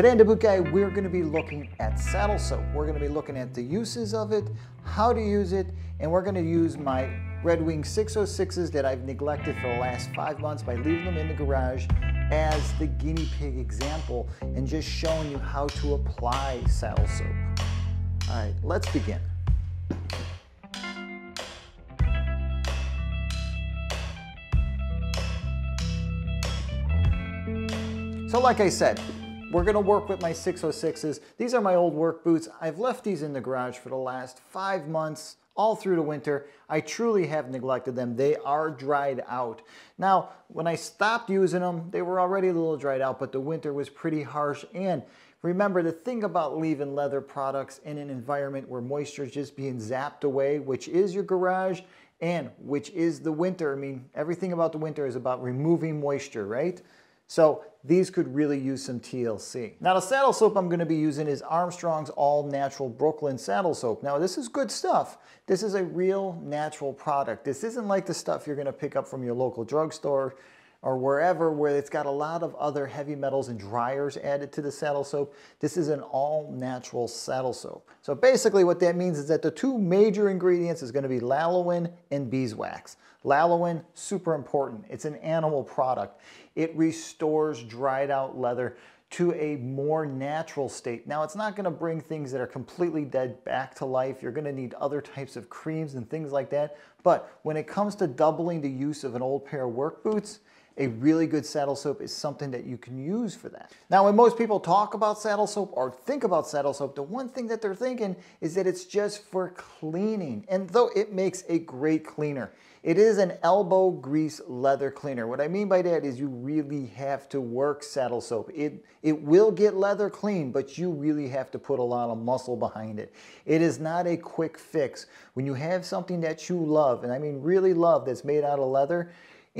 Today on The Guy, we're gonna be looking at saddle soap. We're gonna be looking at the uses of it, how to use it, and we're gonna use my Red Wing 606s that I've neglected for the last five months by leaving them in the garage as the guinea pig example and just showing you how to apply saddle soap. All right, let's begin. So like I said, we're gonna work with my 606s. These are my old work boots. I've left these in the garage for the last five months, all through the winter. I truly have neglected them. They are dried out. Now, when I stopped using them, they were already a little dried out, but the winter was pretty harsh. And remember, the thing about leaving leather products in an environment where moisture is just being zapped away, which is your garage, and which is the winter. I mean, everything about the winter is about removing moisture, right? So these could really use some TLC. Now the saddle soap I'm gonna be using is Armstrong's All Natural Brooklyn Saddle Soap. Now this is good stuff. This is a real natural product. This isn't like the stuff you're gonna pick up from your local drugstore or wherever where it's got a lot of other heavy metals and dryers added to the saddle soap. This is an all natural saddle soap. So basically what that means is that the two major ingredients is gonna be lanolin and beeswax. Lanolin, super important. It's an animal product. It restores dried out leather to a more natural state. Now, it's not gonna bring things that are completely dead back to life. You're gonna need other types of creams and things like that. But when it comes to doubling the use of an old pair of work boots, a really good saddle soap is something that you can use for that. Now, when most people talk about saddle soap or think about saddle soap, the one thing that they're thinking is that it's just for cleaning. And though it makes a great cleaner, it is an elbow grease leather cleaner. What I mean by that is you really have to work saddle soap. It, it will get leather clean, but you really have to put a lot of muscle behind it. It is not a quick fix. When you have something that you love, and I mean really love, that's made out of leather,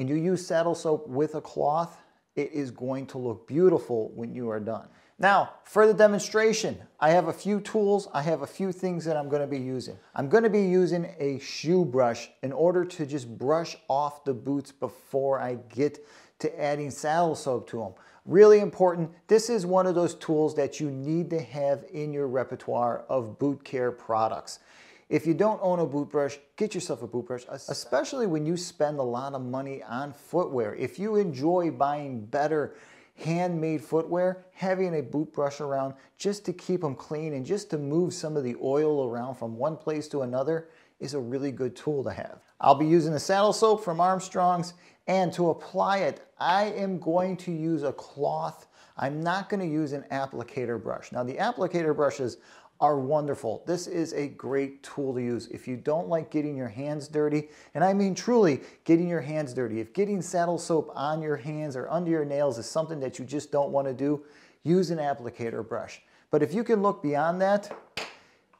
and you use saddle soap with a cloth, it is going to look beautiful when you are done. Now, for the demonstration, I have a few tools, I have a few things that I'm gonna be using. I'm gonna be using a shoe brush in order to just brush off the boots before I get to adding saddle soap to them. Really important, this is one of those tools that you need to have in your repertoire of boot care products. If you don't own a boot brush, get yourself a boot brush, especially when you spend a lot of money on footwear. If you enjoy buying better, handmade footwear, having a boot brush around just to keep them clean and just to move some of the oil around from one place to another is a really good tool to have. I'll be using the saddle soap from Armstrong's and to apply it, I am going to use a cloth. I'm not gonna use an applicator brush. Now the applicator brushes are wonderful. This is a great tool to use. If you don't like getting your hands dirty, and I mean truly getting your hands dirty, if getting saddle soap on your hands or under your nails is something that you just don't want to do, use an applicator brush. But if you can look beyond that,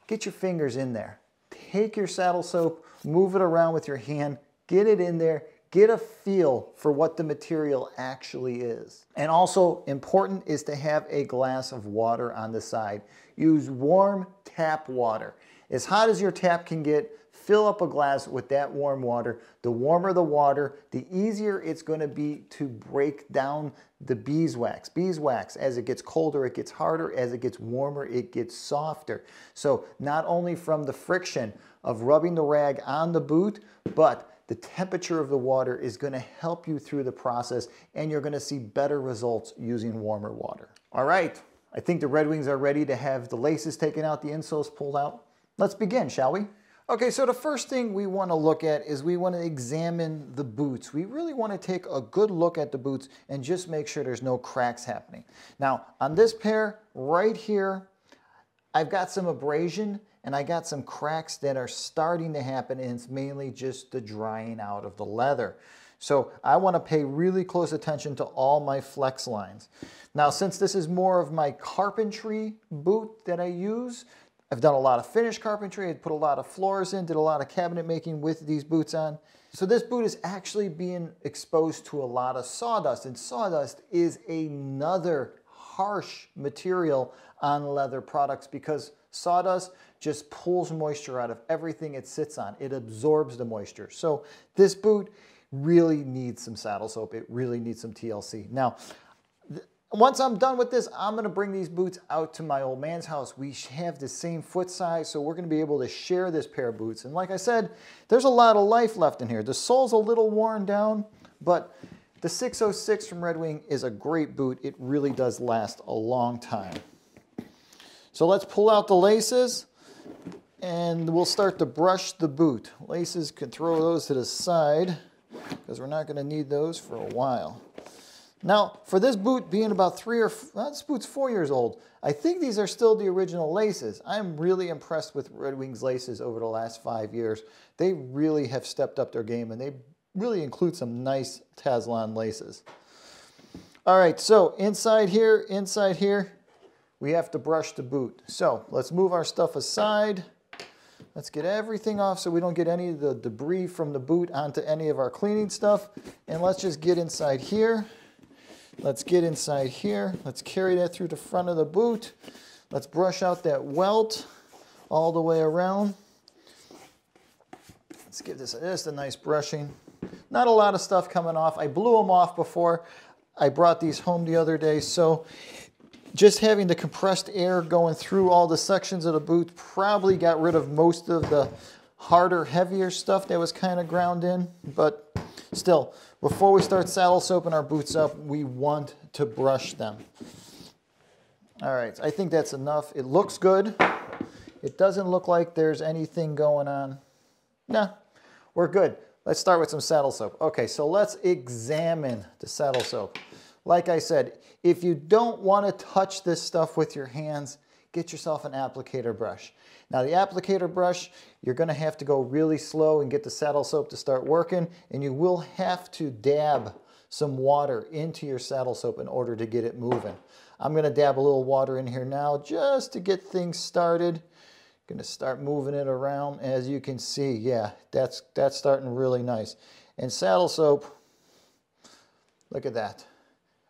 get your fingers in there. Take your saddle soap, move it around with your hand, get it in there, get a feel for what the material actually is. And also important is to have a glass of water on the side. Use warm tap water. As hot as your tap can get, fill up a glass with that warm water. The warmer the water, the easier it's gonna be to break down the beeswax. Beeswax, as it gets colder, it gets harder. As it gets warmer, it gets softer. So not only from the friction of rubbing the rag on the boot, but the temperature of the water is going to help you through the process and you're going to see better results using warmer water. All right, I think the Red Wings are ready to have the laces taken out, the insoles pulled out. Let's begin, shall we? Okay, so the first thing we want to look at is we want to examine the boots. We really want to take a good look at the boots and just make sure there's no cracks happening. Now, on this pair right here, I've got some abrasion and I got some cracks that are starting to happen and it's mainly just the drying out of the leather. So I want to pay really close attention to all my flex lines. Now since this is more of my carpentry boot that I use, I've done a lot of finish carpentry, I put a lot of floors in, did a lot of cabinet making with these boots on. So this boot is actually being exposed to a lot of sawdust and sawdust is another harsh material on leather products because sawdust just pulls moisture out of everything it sits on. It absorbs the moisture. So this boot really needs some saddle soap. It really needs some TLC. Now, once I'm done with this, I'm gonna bring these boots out to my old man's house. We have the same foot size, so we're gonna be able to share this pair of boots. And like I said, there's a lot of life left in here. The sole's a little worn down, but the 606 from Red Wing is a great boot. It really does last a long time. So let's pull out the laces and we'll start to brush the boot. Laces can throw those to the side because we're not gonna need those for a while. Now, for this boot being about three or, well, this boot's four years old, I think these are still the original laces. I'm really impressed with Red Wings laces over the last five years. They really have stepped up their game and they really include some nice Taslan laces. All right, so inside here, inside here, we have to brush the boot. So let's move our stuff aside. Let's get everything off so we don't get any of the debris from the boot onto any of our cleaning stuff. And let's just get inside here. Let's get inside here. Let's carry that through the front of the boot. Let's brush out that welt all the way around. Let's give this just a nice brushing. Not a lot of stuff coming off. I blew them off before I brought these home the other day. So just having the compressed air going through all the sections of the boot probably got rid of most of the harder, heavier stuff that was kind of ground in. But still, before we start saddle soaping our boots up, we want to brush them. All right, I think that's enough. It looks good. It doesn't look like there's anything going on. Nah, we're good. Let's start with some saddle soap. Okay, so let's examine the saddle soap. Like I said, if you don't want to touch this stuff with your hands, get yourself an applicator brush. Now the applicator brush, you're gonna have to go really slow and get the saddle soap to start working, and you will have to dab some water into your saddle soap in order to get it moving. I'm gonna dab a little water in here now just to get things started. Gonna start moving it around. As you can see, yeah, that's, that's starting really nice. And saddle soap, look at that.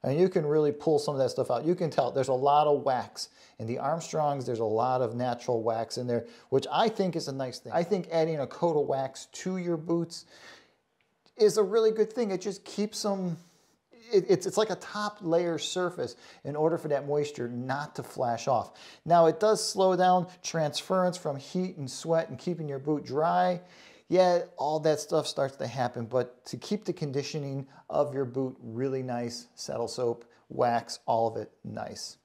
And you can really pull some of that stuff out. You can tell there's a lot of wax. In the Armstrongs, there's a lot of natural wax in there, which I think is a nice thing. I think adding a coat of wax to your boots is a really good thing. It just keeps them, it, it's, it's like a top layer surface in order for that moisture not to flash off. Now it does slow down transference from heat and sweat and keeping your boot dry yeah, all that stuff starts to happen, but to keep the conditioning of your boot really nice, saddle soap, wax, all of it nice.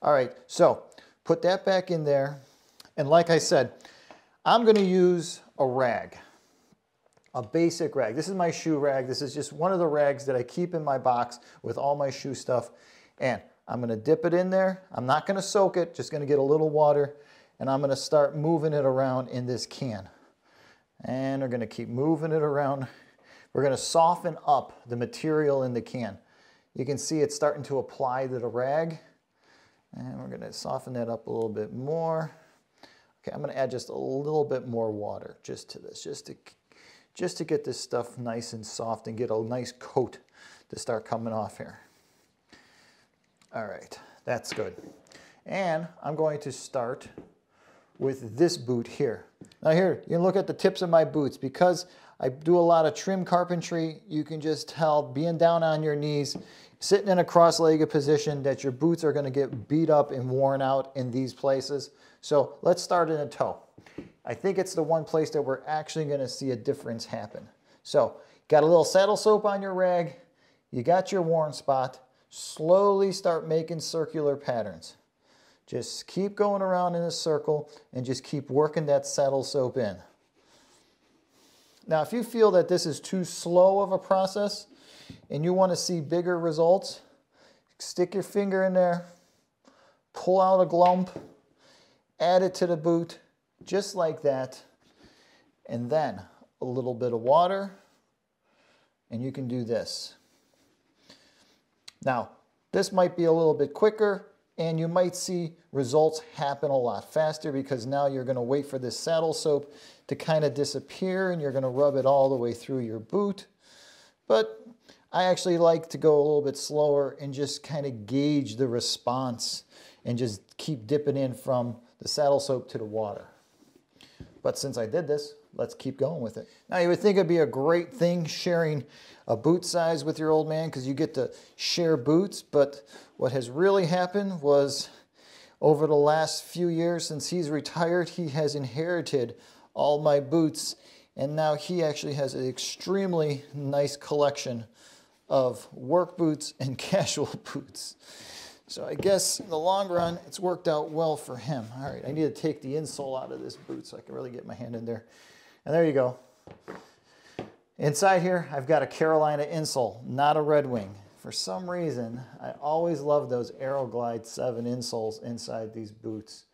All right, so put that back in there. And like I said, I'm gonna use a rag, a basic rag. This is my shoe rag. This is just one of the rags that I keep in my box with all my shoe stuff. And I'm gonna dip it in there. I'm not gonna soak it, just gonna get a little water and I'm gonna start moving it around in this can. And we're gonna keep moving it around. We're gonna soften up the material in the can. You can see it's starting to apply to the rag. And we're gonna soften that up a little bit more. Okay, I'm gonna add just a little bit more water just to this, just to, just to get this stuff nice and soft and get a nice coat to start coming off here. All right, that's good. And I'm going to start with this boot here. Now here, you can look at the tips of my boots. Because I do a lot of trim carpentry, you can just tell being down on your knees, sitting in a cross-legged position that your boots are gonna get beat up and worn out in these places. So let's start in the toe. I think it's the one place that we're actually gonna see a difference happen. So got a little saddle soap on your rag, you got your worn spot, slowly start making circular patterns. Just keep going around in a circle and just keep working that saddle soap in. Now, if you feel that this is too slow of a process and you want to see bigger results, stick your finger in there, pull out a glump, add it to the boot, just like that, and then a little bit of water, and you can do this. Now, this might be a little bit quicker, and you might see results happen a lot faster because now you're going to wait for this saddle soap to kind of disappear and you're going to rub it all the way through your boot. But I actually like to go a little bit slower and just kind of gauge the response and just keep dipping in from the saddle soap to the water. But since I did this, let's keep going with it. Now you would think it'd be a great thing sharing a boot size with your old man because you get to share boots, but what has really happened was over the last few years since he's retired, he has inherited all my boots and now he actually has an extremely nice collection of work boots and casual boots. So I guess in the long run, it's worked out well for him. All right, I need to take the insole out of this boot so I can really get my hand in there. And there you go. Inside here, I've got a Carolina insole, not a Red Wing. For some reason, I always love those Aeroglide 7 insoles inside these boots.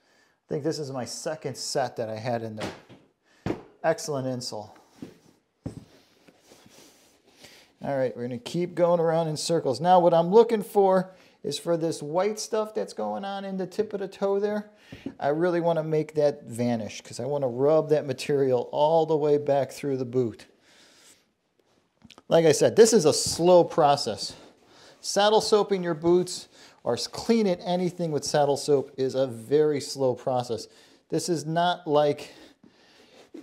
I think this is my second set that I had in there. Excellent insole. All right, we're gonna keep going around in circles. Now what I'm looking for is for this white stuff that's going on in the tip of the toe there. I really wanna make that vanish because I wanna rub that material all the way back through the boot. Like I said, this is a slow process. Saddle soaping your boots or cleaning anything with saddle soap is a very slow process. This is not like,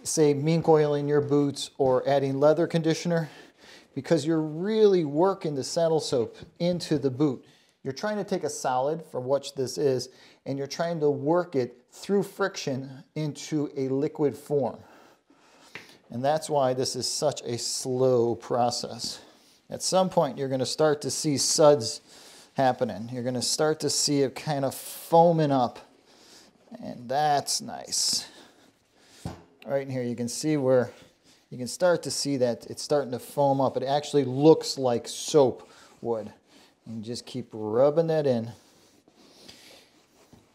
say, mink oiling your boots or adding leather conditioner because you're really working the saddle soap into the boot. You're trying to take a solid, for what this is, and you're trying to work it through friction into a liquid form. And that's why this is such a slow process. At some point, you're going to start to see suds happening. You're going to start to see it kind of foaming up. And that's nice. Right in here, you can see where you can start to see that it's starting to foam up. It actually looks like soap would. And just keep rubbing that in.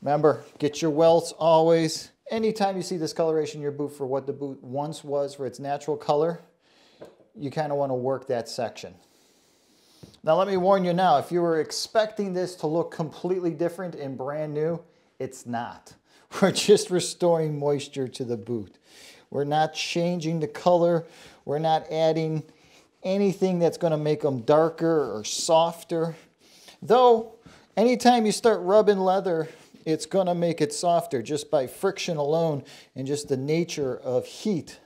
Remember, get your welts always. Anytime you see discoloration in your boot for what the boot once was for its natural color, you kind of want to work that section. Now let me warn you now, if you were expecting this to look completely different and brand new, it's not. We're just restoring moisture to the boot. We're not changing the color. We're not adding anything that's going to make them darker or softer. Though, anytime you start rubbing leather, it's going to make it softer just by friction alone and just the nature of heat.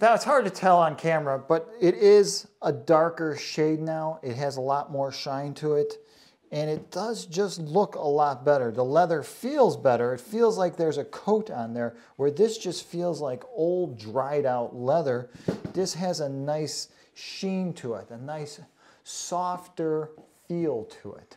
Now it's hard to tell on camera, but it is a darker shade now. It has a lot more shine to it and it does just look a lot better. The leather feels better. It feels like there's a coat on there where this just feels like old dried out leather. This has a nice sheen to it, a nice softer feel to it.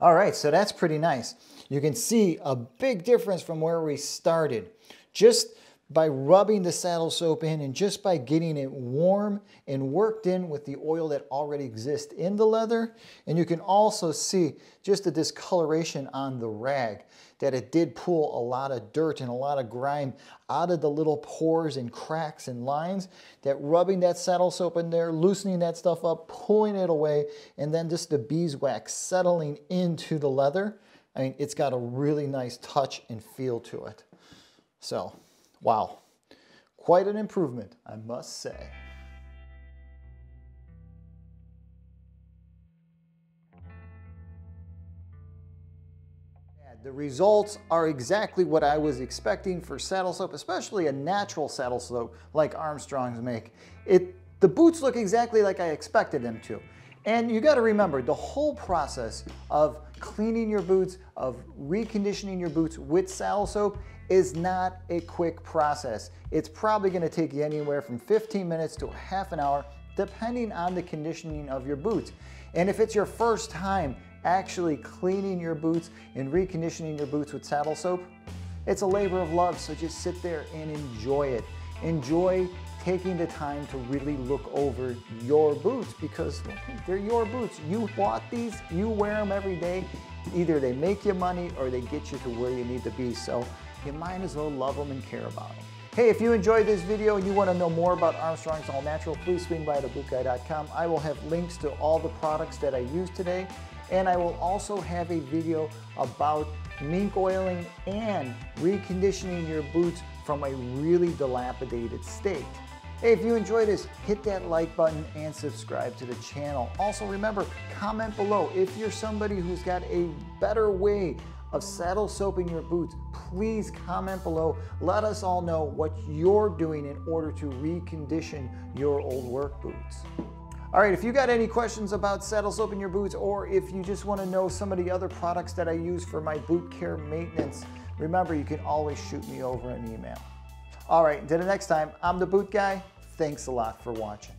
All right, so that's pretty nice. You can see a big difference from where we started. Just by rubbing the saddle soap in and just by getting it warm and worked in with the oil that already exists in the leather. And you can also see just the discoloration on the rag that it did pull a lot of dirt and a lot of grime out of the little pores and cracks and lines that rubbing that saddle soap in there, loosening that stuff up, pulling it away, and then just the beeswax settling into the leather. I mean, it's got a really nice touch and feel to it. So Wow, quite an improvement, I must say. The results are exactly what I was expecting for saddle soap, especially a natural saddle soap like Armstrong's make. It, the boots look exactly like I expected them to. And you gotta remember, the whole process of cleaning your boots, of reconditioning your boots with saddle soap is not a quick process. It's probably gonna take you anywhere from 15 minutes to half an hour, depending on the conditioning of your boots. And if it's your first time actually cleaning your boots and reconditioning your boots with saddle soap, it's a labor of love, so just sit there and enjoy it. Enjoy taking the time to really look over your boots because they're your boots. You bought these, you wear them every day. Either they make you money or they get you to where you need to be. So you might as well love them and care about them. Hey, if you enjoyed this video and you want to know more about Armstrong's All Natural, please swing by to bootguy.com. I will have links to all the products that I use today, and I will also have a video about mink oiling and reconditioning your boots from a really dilapidated state. Hey, if you enjoyed this, hit that like button and subscribe to the channel. Also remember, comment below if you're somebody who's got a better way of saddle soap in your boots, please comment below. Let us all know what you're doing in order to recondition your old work boots. All right, if you got any questions about saddle soap in your boots or if you just want to know some of the other products that I use for my boot care maintenance, remember you can always shoot me over an email. All right, until the next time, I'm the Boot Guy. Thanks a lot for watching.